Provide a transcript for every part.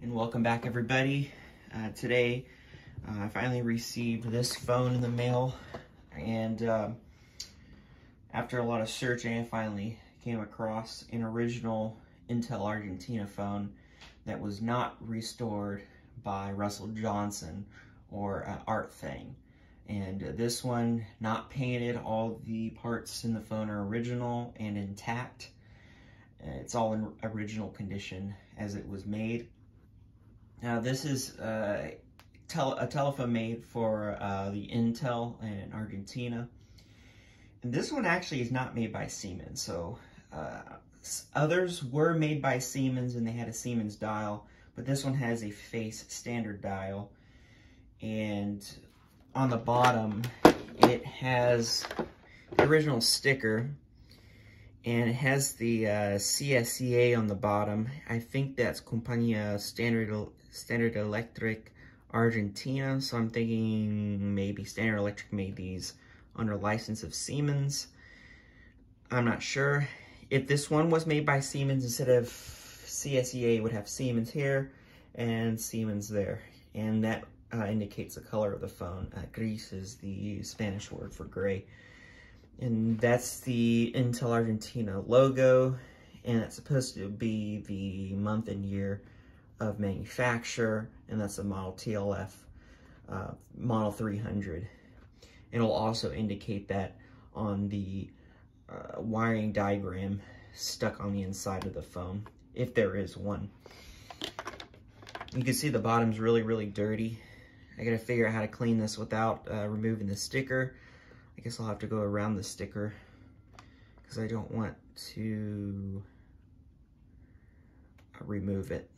and welcome back everybody. Uh, today uh, I finally received this phone in the mail and uh, after a lot of searching I finally came across an original ENTel Argentina phone that was not restored by Russell Johnson or uh, Art Thing. And this one, not painted, all the parts in the phone are original and intact. It's all in original condition as it was made. Now this is uh, a telephone made for uh, the ENTel in Argentina. And this one actually is not made by Siemens. So uh, others were made by Siemens and they had a Siemens dial, but this one has a face standard dial. And on the bottom, it has the original sticker and it has the uh, CSEA on the bottom. I think that's Compañía Standard Standard Electric Argentina, so I'm thinking maybe Standard Electric made these under license of Siemens. I'm not sure. If this one was made by Siemens instead of CSEA, would have Siemens here and Siemens there. And that uh, indicates the color of the phone. Uh, gris is the Spanish word for gray. And that's the ENTel Argentina logo. And it's supposed to be the month and year of manufacture. And that's a model TLF, uh, model 300. It'll also indicate that on the uh, wiring diagram stuck on the inside of the phone, if there is one. You can see the bottom's really, really dirty. I gotta figure out how to clean this without uh, removing the sticker. I guess I'll have to go around the sticker because I don't want to remove it.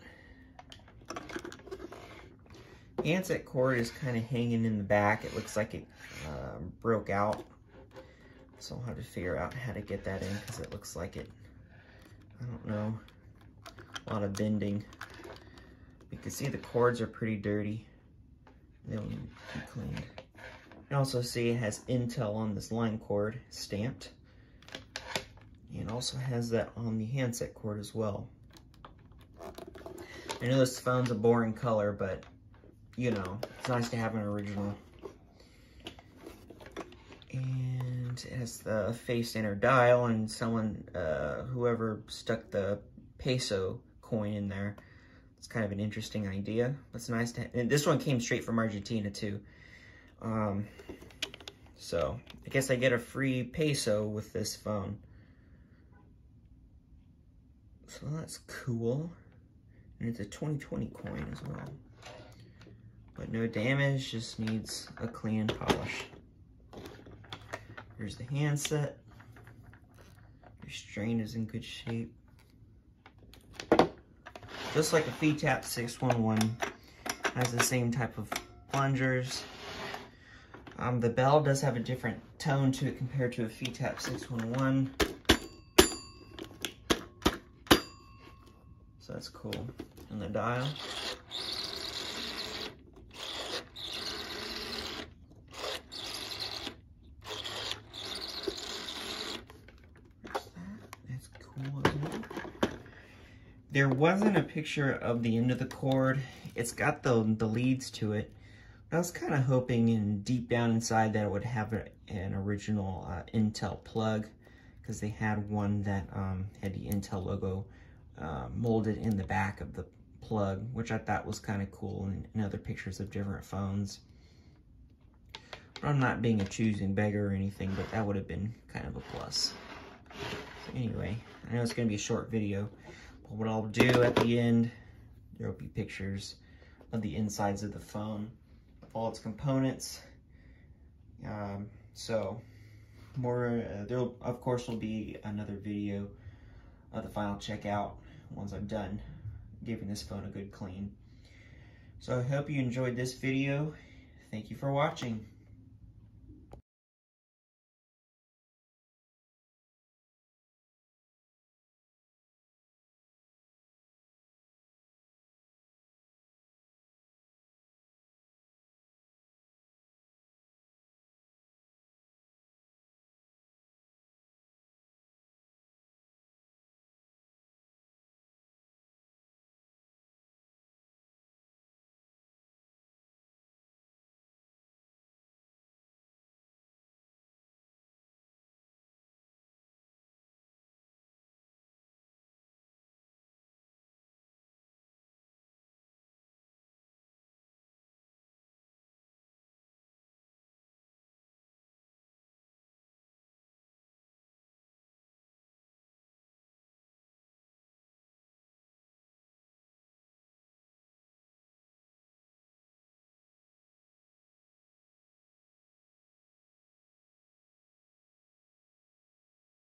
Handset cord is kind of hanging in the back. It looks like it uh, broke out. So I'll have to figure out how to get that in because it looks like it, I don't know, a lot of bending. You can see the cords are pretty dirty. They'll need to be cleaned. You also see it has ENTel on this line cord stamped. And also has that on the handset cord as well. I know this phone's a boring color, but you know, it's nice to have an original. And it has the face inner dial and someone, uh, whoever stuck the peso coin in there. It's kind of an interesting idea. It's nice to, and this one came straight from Argentina too. Um, so I guess I get a free peso with this phone. So that's cool. And it's a 2020 coin as well. But no damage, just needs a clean polish. Here's the handset. Your strain is in good shape. Just like a FeeTap 611, has the same type of plungers. Um, the bell does have a different tone to it compared to a FeeTap 611. So that's cool. And the dial. There wasn't a picture of the end of the cord. It's got the, the leads to it. I was kind of hoping in deep down inside that it would have a, an original uh, ENTel plug because they had one that um, had the ENTel logo uh, molded in the back of the plug, which I thought was kind of cool and, and other pictures of different phones. But I'm not being a choosing beggar or anything, but that would have been kind of a plus. So anyway, I know it's going to be a short video, what I'll do at the end, there will be pictures of the insides of the phone all its components. Um, so more, uh, there of course will be another video of the final checkout once I'm done giving this phone a good clean. So I hope you enjoyed this video. Thank you for watching.